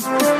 snake.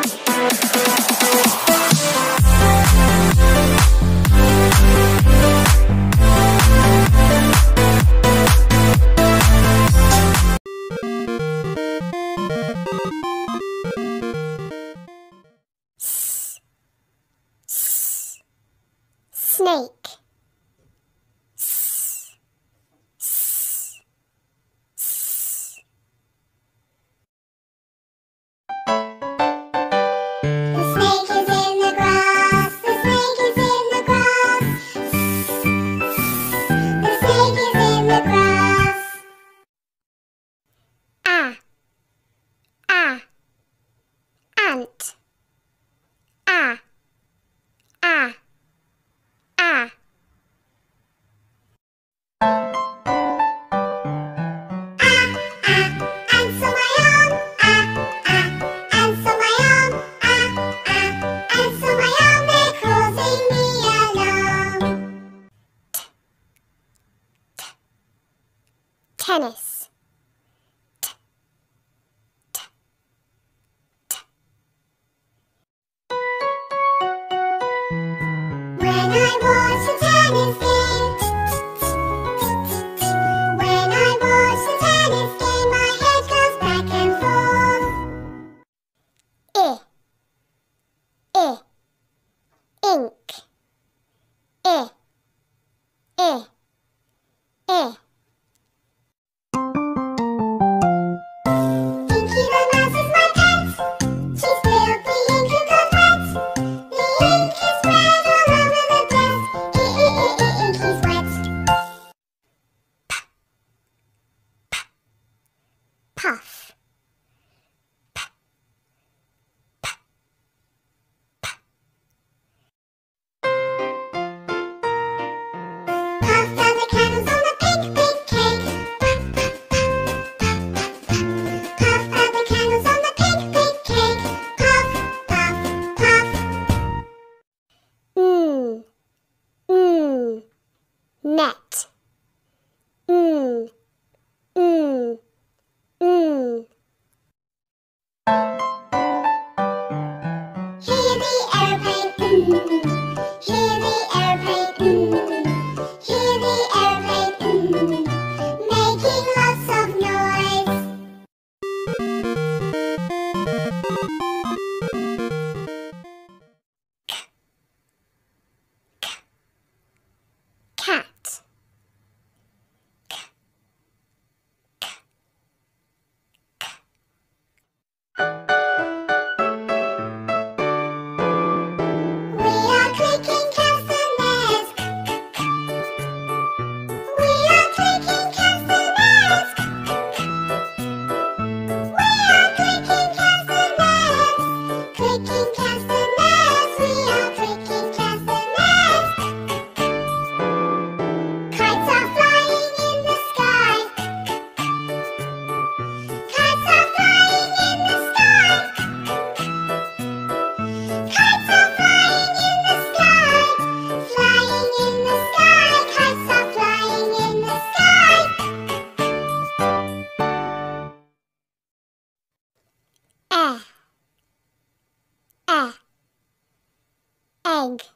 Egg.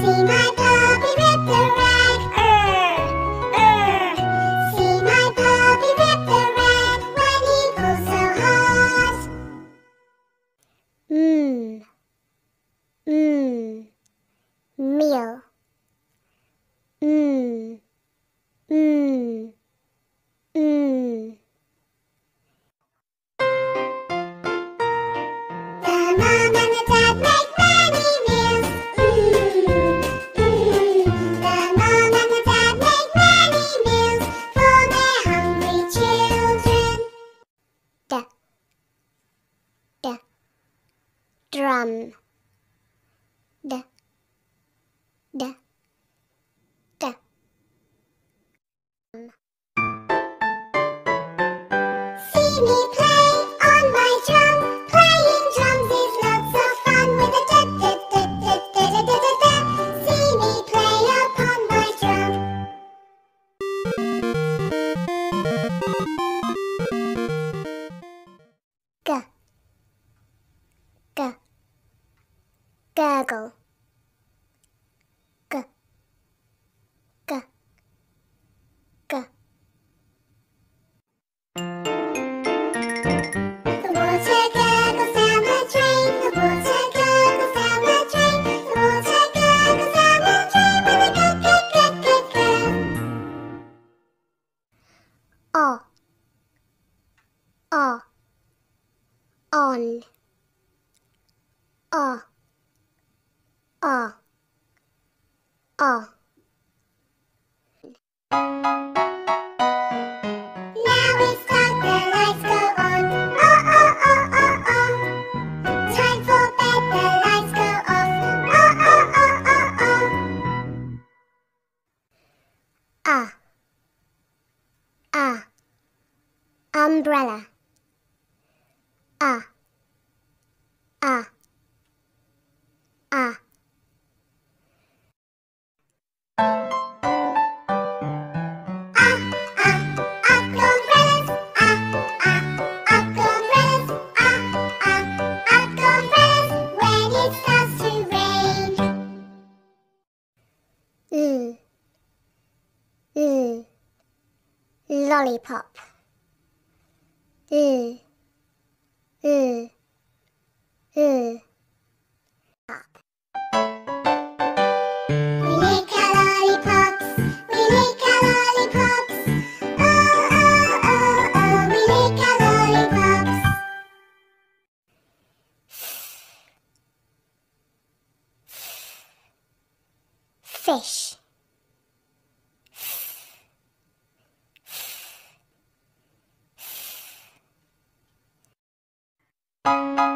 See my puppy with um da da da. See me Gurgle. lollipop. Ooh, ooh, ooh. Thank you.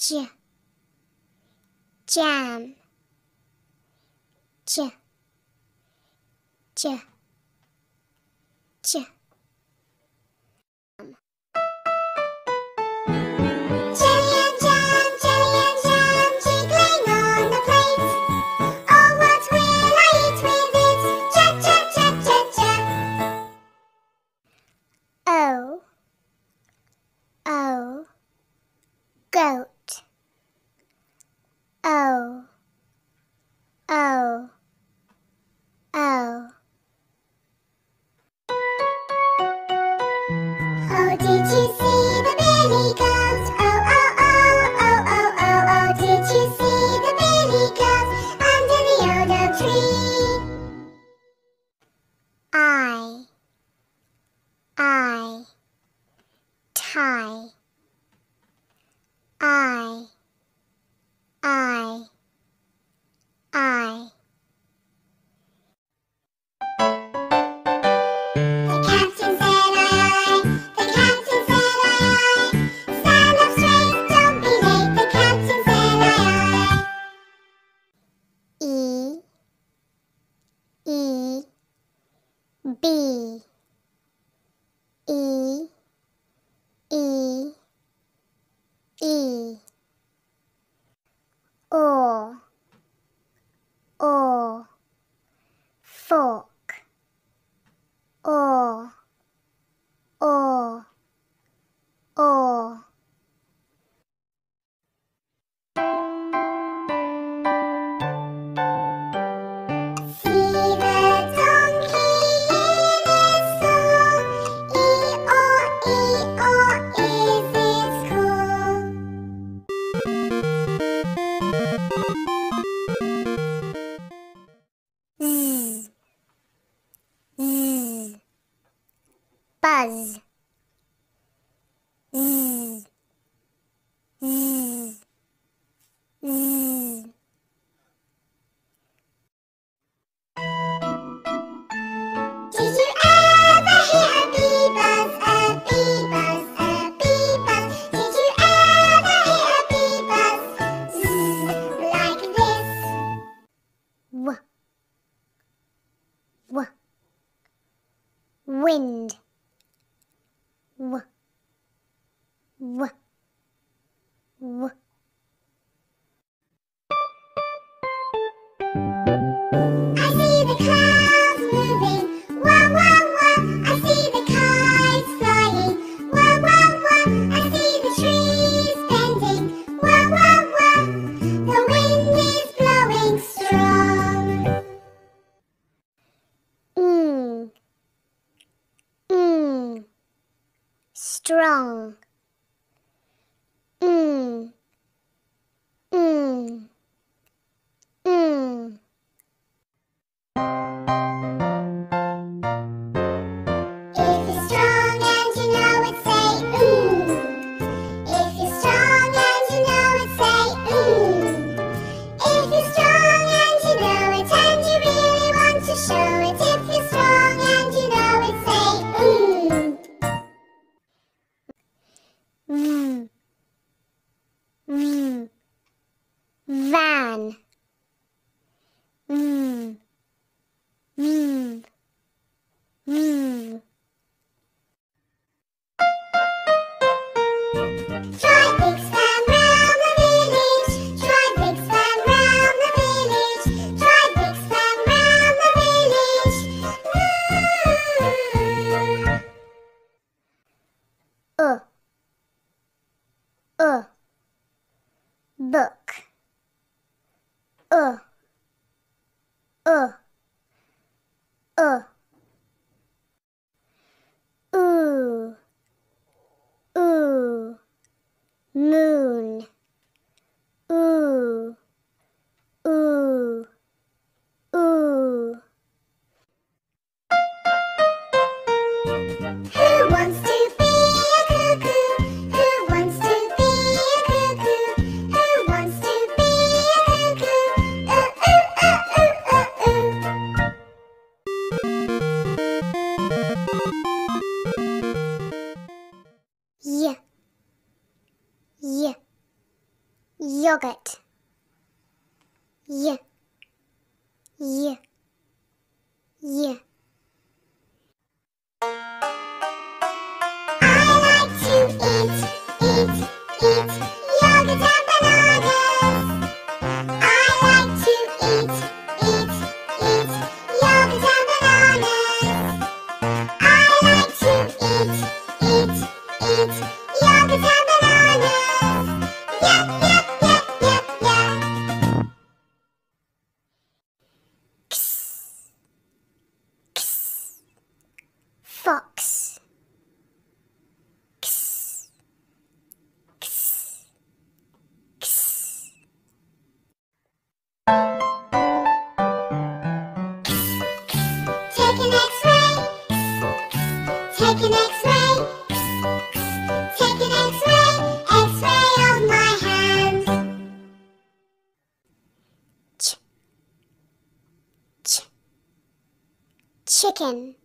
j jam j j j did you Strong Van Е. chicken.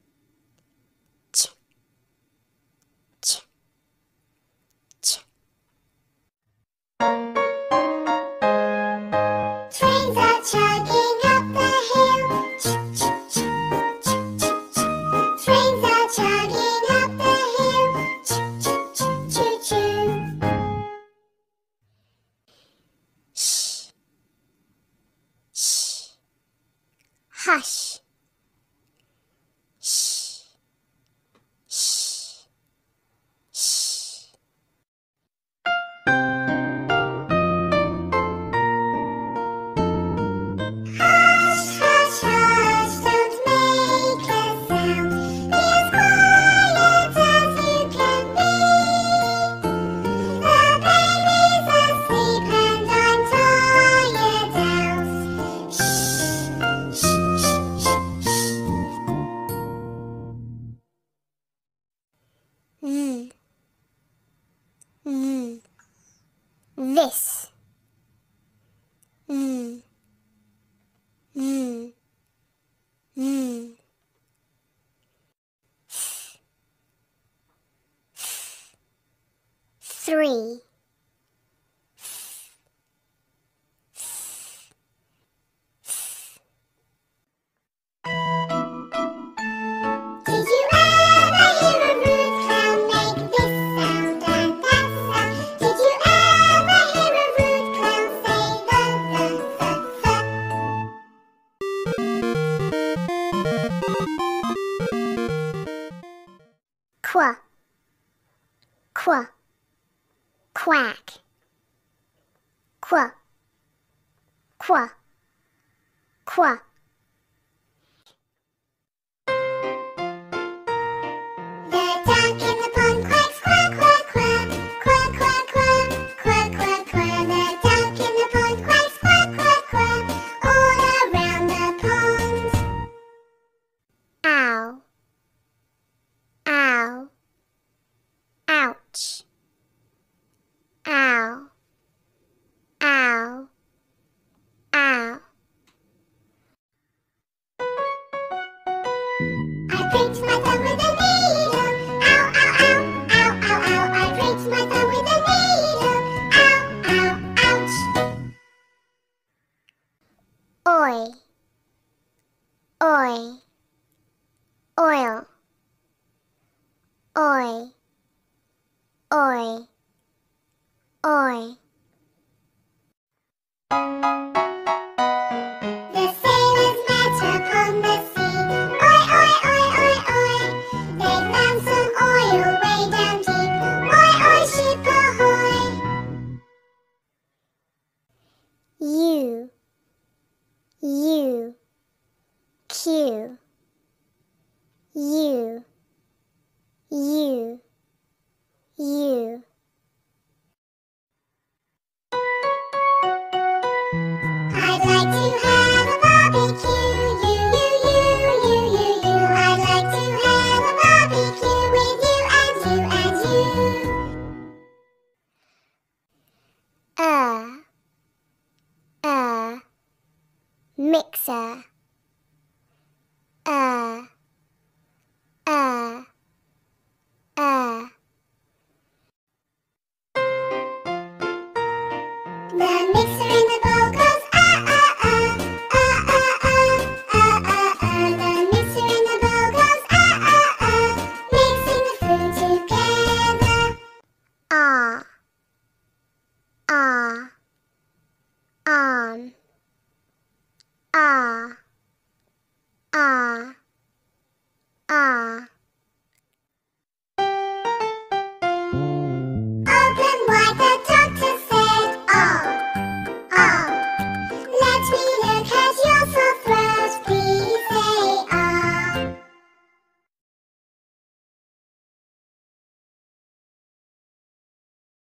oi oil. Oi oi oi you. You. You. You.